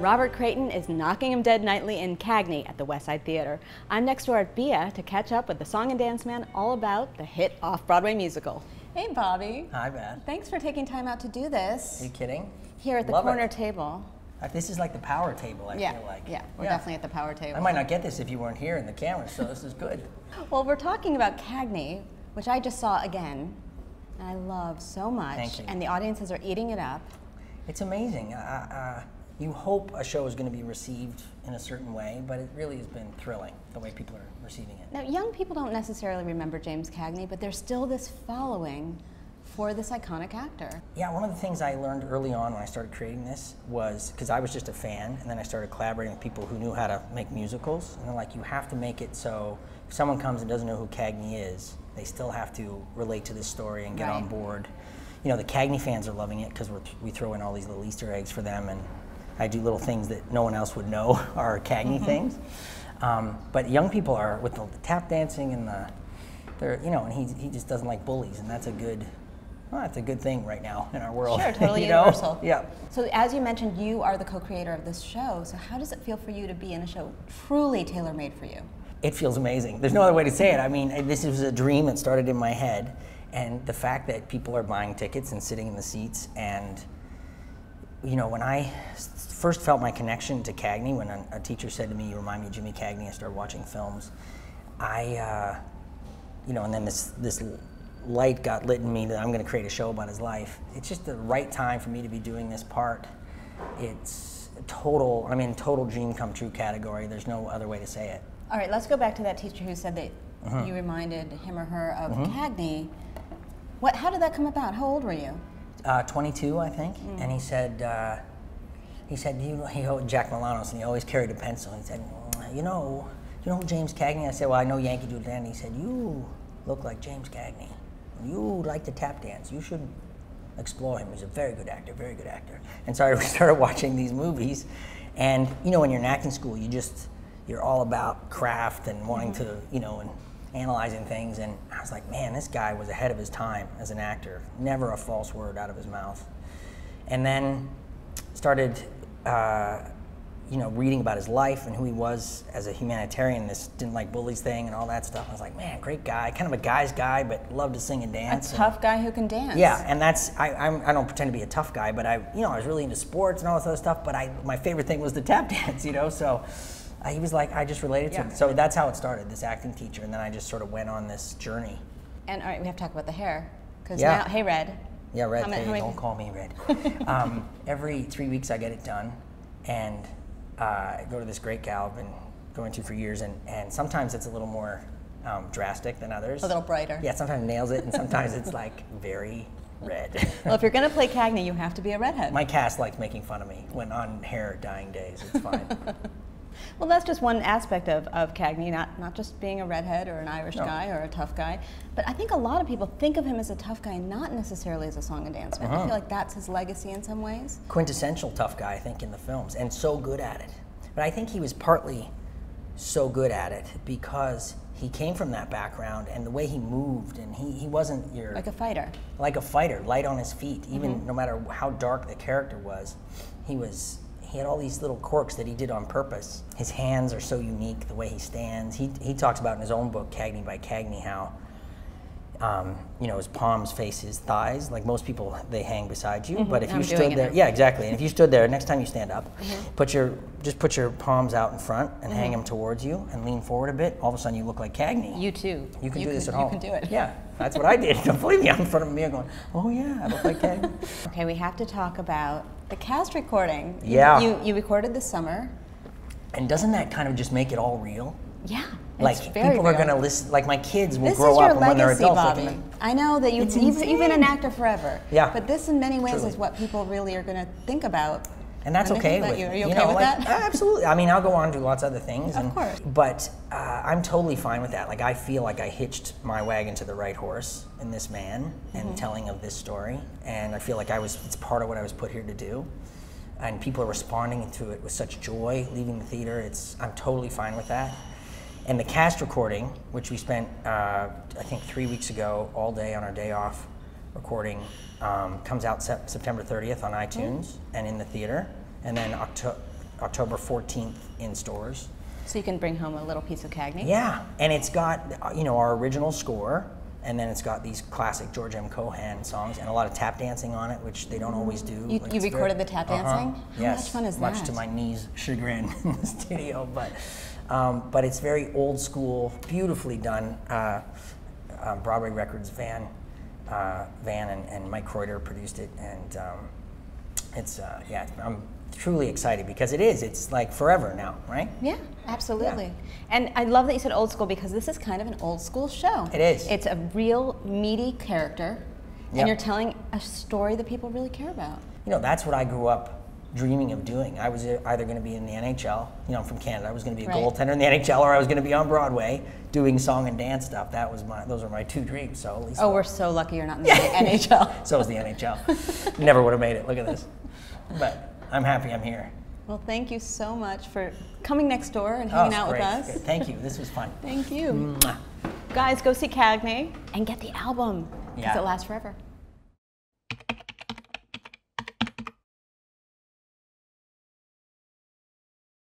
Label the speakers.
Speaker 1: Robert Creighton is knocking him dead nightly in Cagney at the West Side Theater. I'm next door at Bea to catch up with the song and dance man all about the hit off Broadway musical. Hey, Bobby.
Speaker 2: Hi, Beth.
Speaker 1: Thanks for taking time out to do this.
Speaker 2: Are you kidding?
Speaker 1: Here at the
Speaker 2: Love
Speaker 1: corner
Speaker 2: it.
Speaker 1: table.
Speaker 2: Uh, This is like the power table, I
Speaker 1: yeah,
Speaker 2: feel like.
Speaker 1: yeah, we're definitely at the power table.
Speaker 2: I might not get this if you weren't here in the camera, so this is good.
Speaker 1: Well, we're talking about Cagney, which I just saw again, and I love so much.
Speaker 2: Thank you.
Speaker 1: And the audiences are eating it up.
Speaker 2: It's amazing. Uh, uh, you hope a show is going to be received in a certain way, but it really has been thrilling the way people are receiving it.
Speaker 1: Now, young people don't necessarily remember James Cagney, but there's still this following for this iconic actor.
Speaker 2: Yeah, one of the things I learned early on when I started creating this was because I was just a fan, and then I started collaborating with people who knew how to make musicals. And they're like, you have to make it so if someone comes and doesn't know who Cagney is, they still have to relate to this story and get on board. You know, the Cagney fans are loving it because we throw in all these little Easter eggs for them, and I do little things that no one else would know are Cagney things. Um, but young people are with the tap dancing and the, they're, you know, and he, he just doesn't like bullies, and that's a good, well, that's a good thing right now in our world.
Speaker 1: Sure, totally
Speaker 2: you know?
Speaker 1: universal.
Speaker 2: Yeah.
Speaker 1: So, as you mentioned, you are the co creator of this show. So, how does it feel for you to be in a show truly tailor made for you?
Speaker 2: It feels amazing. There's no other way to say it. I mean, this was a dream that started in my head, and the fact that people are buying tickets and sitting in the seats, and you know, when I first felt my connection to Cagney, when a, a teacher said to me, "You remind me of Jimmy Cagney," I started watching films. I, uh, you know, and then this this light got lit in me that I'm going to create a show about his life. It's just the right time for me to be doing this part. It's total. I'm in total dream come true category. There's no other way to say it.
Speaker 1: All right, let's go back to that teacher who said that
Speaker 2: Uh-huh.
Speaker 1: you reminded him or her of
Speaker 2: Mm-hmm.
Speaker 1: Cagney. What, how did that come about? How old were you?
Speaker 2: uh, 22, I think,
Speaker 1: Mm.
Speaker 2: and he said, uh, he said, you, know, he, Jack Milanos, and he always carried a pencil. He said, "Mm, you know, you know James Cagney? I said, well, I know Yankee Doodle Dandy. He said, you look like James Cagney. You like to tap dance. You should explore him. He's a very good actor, very good actor. And so I started watching these movies, and you know, when you're in acting school, you just you're all about craft and wanting to, you know, and analyzing things. And I was like, man, this guy was ahead of his time as an actor. Never a false word out of his mouth. And then started, uh, you know, reading about his life and who he was as a humanitarian. This didn't like bullies thing and all that stuff. I was like, man, great guy, kind of a guy's guy, but loved to sing and
Speaker 1: A
Speaker 2: dance. and-
Speaker 1: tough guy who can dance.
Speaker 2: yeah, and that's I I'm, I don't pretend to be a tough guy, but I you know I was really into sports and all this other stuff. But I my favorite thing was the tap dance, you know. So uh, he was like I just related to
Speaker 1: Yeah.
Speaker 2: him. So that's how it started, this acting teacher, and then I just sort of went on this journey.
Speaker 1: And all right, we have to talk about the hair. Because
Speaker 2: Yeah.
Speaker 1: now, hey, Red.
Speaker 2: Yeah, red.
Speaker 1: How many- how many-
Speaker 2: don't call me red. um, every three weeks I get it done, and uh, I go to this great gal I've been going to for years, and and sometimes it's a little more um, drastic than others.
Speaker 1: A little brighter.
Speaker 2: Yeah, sometimes nails it, and sometimes it's like very red.
Speaker 1: Well, if you're going to play Cagney, you have to be a redhead.
Speaker 2: My cast likes making fun of me when on hair dyeing days. It's fine.
Speaker 1: Well, that's just one aspect of, of Cagney, not, not just being a redhead or an Irish
Speaker 2: No.
Speaker 1: guy or a tough guy. But I think a lot of people think of him as a tough guy, not necessarily as a song and dance man. I
Speaker 2: Uh-huh.
Speaker 1: feel like that's his legacy in some ways.
Speaker 2: Quintessential tough guy, I think, in the films, and so good at it. But I think he was partly so good at it because he came from that background and the way he moved, and he, he wasn't your
Speaker 1: Like a fighter.
Speaker 2: like a fighter, light on his feet. Even
Speaker 1: Mm-hmm.
Speaker 2: no matter how dark the character was, he was. He had all these little quirks that he did on purpose. His hands are so unique, the way he stands. He, he talks about in his own book, Cagney by Cagney, how um, you know his palms face his thighs. Like most people, they hang beside you. But if
Speaker 1: Mm-hmm. I'm
Speaker 2: you stood there.
Speaker 1: Mm-hmm.
Speaker 2: yeah, exactly. And if you stood there, next time you stand up, put your just put your palms out in front and hang them towards you and lean forward a bit. All of a sudden, you look like Cagney.
Speaker 1: You too.
Speaker 2: You can do this at home.
Speaker 1: you can do it.
Speaker 2: Yeah, that's what I did. Don't believe me. I'm in front of me. I'm going, oh yeah, I look like Cagney.
Speaker 1: Okay, we have to talk about the cast recording. You-
Speaker 2: Yeah.
Speaker 1: You, you recorded this summer.
Speaker 2: and doesn't that kind of just make it all real?
Speaker 1: Yeah.
Speaker 2: Like people are going to listen. Like my kids will
Speaker 1: This
Speaker 2: grow up and when they're
Speaker 1: legacy,
Speaker 2: adults.
Speaker 1: Bobby. I know that you've, you've, you've been an actor forever.
Speaker 2: Yeah,
Speaker 1: But this, in many ways,
Speaker 2: truly.
Speaker 1: is what people really are going to think about.
Speaker 2: And that's okay with
Speaker 1: you. Are you
Speaker 2: you
Speaker 1: okay
Speaker 2: know,
Speaker 1: with
Speaker 2: like,
Speaker 1: that?
Speaker 2: absolutely. I mean, I'll go on and do lots of other things.
Speaker 1: Of
Speaker 2: and,
Speaker 1: course.
Speaker 2: But uh, I'm totally fine with that. Like I feel like I hitched my wagon to the right horse in this man and
Speaker 1: Mm-hmm.
Speaker 2: telling of this story, and I feel like I was. It's part of what I was put here to do. And people are responding to it with such joy, leaving the theater. It's I'm totally fine with that. And the cast recording, which we spent, uh, I think, three weeks ago, all day on our day off, recording, um, comes out sep- September 30th on iTunes and in the theater. And then Octo- October 14th in stores.
Speaker 1: So you can bring home a little piece of Cagney.
Speaker 2: Yeah, and it's got uh, you know our original score, and then it's got these classic George M. Cohan songs and a lot of tap dancing on it, which they don't always do.
Speaker 1: You-
Speaker 2: Like,
Speaker 1: you recorded the tap dancing? How
Speaker 2: yes,
Speaker 1: much fun is
Speaker 2: much
Speaker 1: that?
Speaker 2: to my knees' chagrin in the studio, but um, but it's very old school, beautifully done. Uh, uh, Broadway Records van, uh, van and, and Mike Croiter produced it, and um, it's uh, yeah, I'm truly excited because it is. It's like forever now, right?
Speaker 1: Yeah, absolutely. And I love that you said old school because this is kind of an old school show.
Speaker 2: It is.
Speaker 1: It's a real meaty character,
Speaker 2: Yep.
Speaker 1: and you're telling a story that people really care about.
Speaker 2: You know, that's what I grew up dreaming of doing. I was either going to be in the NHL, you know, I'm from Canada. I was going to be a
Speaker 1: Right.
Speaker 2: goaltender in the NHL, or I was going to be on Broadway doing song and dance stuff. That was my, those were my two dreams. So at least,
Speaker 1: Oh, we're so lucky you're not in the NHL.
Speaker 2: so was the NHL. Never would have made it. Look at this. But I'm happy I'm here.
Speaker 1: Well, thank you so much for coming next door and
Speaker 2: Oh,
Speaker 1: hanging
Speaker 2: it's
Speaker 1: out
Speaker 2: great.
Speaker 1: with us.
Speaker 2: great. Thank you. This was fun.
Speaker 1: Thank you.
Speaker 2: Mwah.
Speaker 1: Guys, go see Cagney and get the album because
Speaker 2: Yeah.
Speaker 1: it lasts forever.